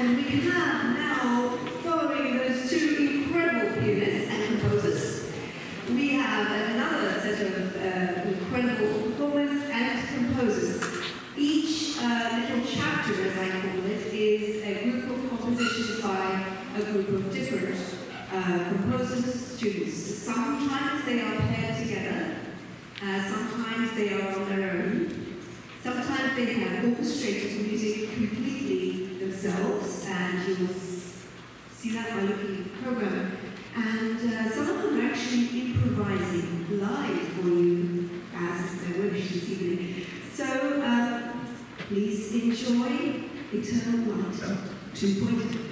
And we have Eternal Light 2.0.